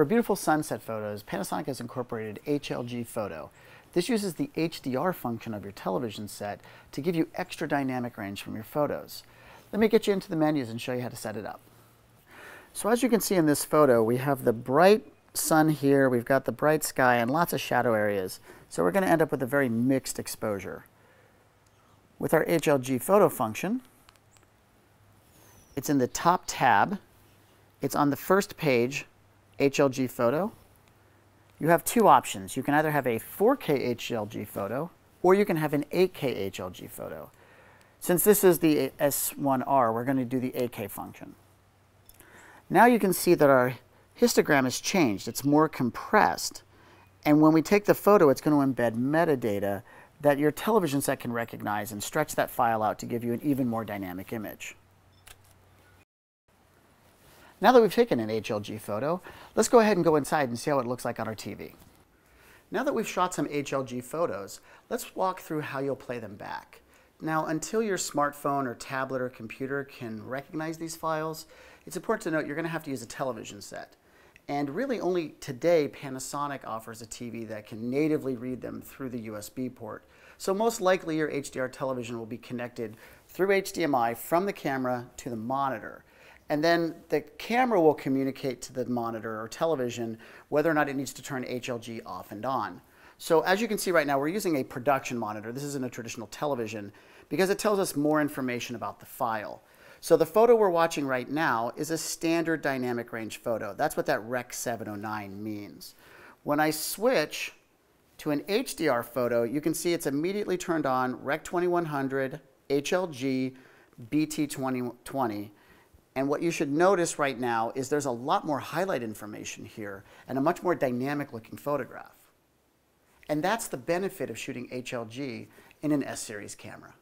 For beautiful sunset photos, Panasonic has incorporated HLG Photo. This uses the HDR function of your television set to give you extra dynamic range from your photos. Let me get you into the menus and show you how to set it up. So as you can see in this photo, we have the bright sun here, we've got the bright sky and lots of shadow areas. So we're going to end up with a very mixed exposure. With our HLG photo function, it's in the top tab. It's on the first page, HLG photo. You have two options. You can either have a 4K HLG photo or you can have an 8K HLG photo. Since this is the S1R, we're going to do the 8K function. Now you can see that our histogram has changed. It's more compressed. And when we take the photo, it's going to embed metadata that your television set can recognize and stretch that file out to give you an even more dynamic image. Now that we've taken an HLG photo, let's go ahead and go inside and see how it looks like on our TV. Now that we've shot some HLG photos, let's walk through how you'll play them back. Now, until your smartphone or tablet or computer can recognize these files, it's important to note you're going to have to use a television set. And really only today Panasonic offers a TV that can natively read them through the USB port. So most likely your HDR television will be connected through HDMI from the camera to the monitor. And then the camera will communicate to the monitor or television whether or not it needs to turn HLG off and on. So as you can see right now, we're using a production monitor. This isn't a traditional television because it tells us more information about the file. So the photo we're watching right now is a standard dynamic range photo. That's what that Rec 709 means. When I switch to an HDR photo, you can see it's immediately turned on Rec 2100, HLG, BT 2020. And what you should notice right now is there's a lot more highlight information here and a much more dynamic looking photograph. And that's the benefit of shooting HLG in an S-series camera.